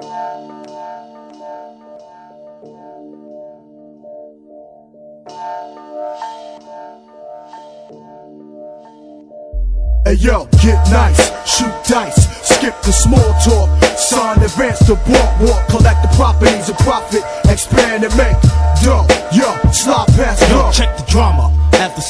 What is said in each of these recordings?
Hey yo, get nice, shoot dice, skip the small talk, sign advance the walk, walk, collect the properties of profit, expand and make dough. Yo,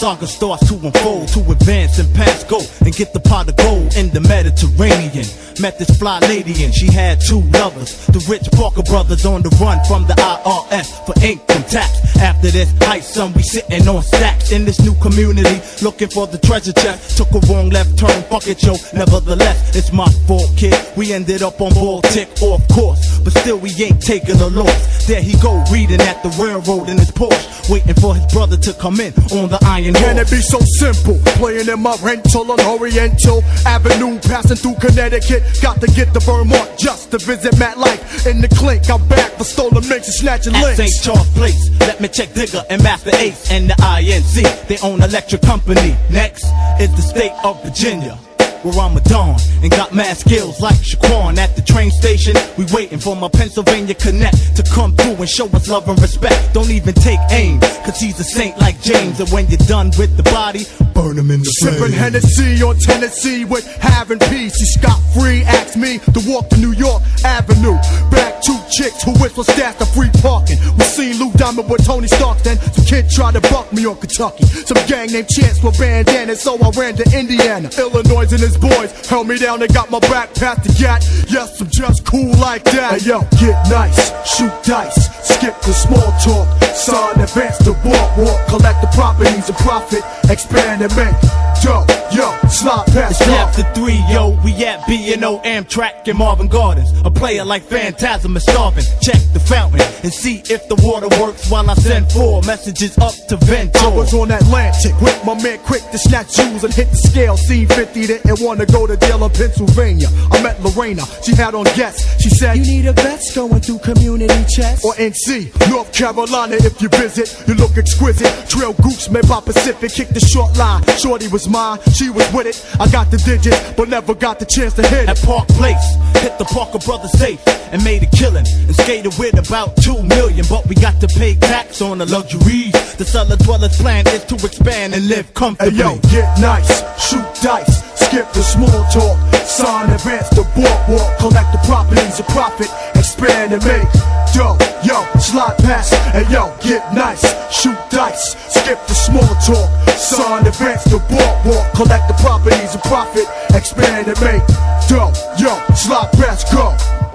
saga starts to unfold, to advance and pass go, and get the pot of gold in the Mediterranean. Met this fly lady and she had two lovers. The rich Parker brothers on the run from the IRS for income tax. After this heist, son, we sitting on stacks in this new community, looking for the treasure chest. Took a wrong left turn, fuck it, yo. Nevertheless, it's my fault, kid. We ended up on Baltic, off course, but still we ain't taking a loss. There he go, reading at the railroad in his Porsche, waiting for his brother to come in on the iron Can it horse. be so simple? Playing in my rental on Oriental Avenue, passing through Connecticut. Got to get to Vermont just to visit Matt Life. In the clink, I'm back for stolen mix and snatching At links. St. Charles Place, let me check Digger and Masta Ace and the INC. They own electric company. Next is the state of Virginia. Where I'm a don and got mad skills like Shaquan at the train station. We waiting for my Pennsylvania connect to come through and show us love and respect. Don't even take aim, cause he's a saint like James. And when you're done with the body, burn him in the Sipping flame. Hennessy on Tennessee with having peace. She scot free, asked me to walk to New York Avenue. Back two chicks who whistle stats the free parking. Diamond with Tony Stark then. Some kid tried to buck me on Kentucky. Some gang named Chance with bandanas, so I ran to Indiana. Illinois and his boys held me down and got my back past the gat. Yes, I'm just cool like that. Hey yo, get nice, shoot dice, skip the small talk, sign advance the walk, walk, collect the properties and profit, expand and make dough. Yo, slide past It's go. after three, yo. We at B&O Amtrak in Marvin Gardens. A player like Phantasm is starving. Check the fountain and see if the water works while I send four messages up to Ventnor. I was on Atlantic with my man quick to snatch jewels and hit the scale. Scene 50 didn't want to go to jail in Pennsylvania. I met Lorena, she had on guests. She said, You need a vet's going through community chest. or NC, North Carolina if you visit. You look exquisite. Trail groups made by Pacific, kicked the short line. Shorty was mine, she was with it. I got the digits, but never got the chance to hit it. At. Park Place, hit the Parker Brothers safe and made a killing. And skated with about two million, but we got to pay tax on the luxuries. The Cella Dwellas' plan is to expand and live comfortably. Hey yo, get nice, shoot dice, skip the small talk, sign advance the walk, walk, collect the properties of profit, expand and make dough. Yo, slide past, and yo, get nice, shoot dice, skip the small talk, sign advance the walk, walk, collect the properties of profit, expand and make dough. Yo, slide past, go.